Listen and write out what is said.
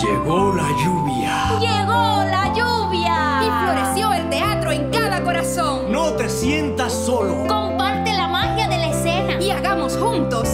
Llegó la lluvia. Llegó la lluvia. Y floreció el teatro en cada corazón. No te sientas solo. Comparte la magia de la escena. Y hagamos juntos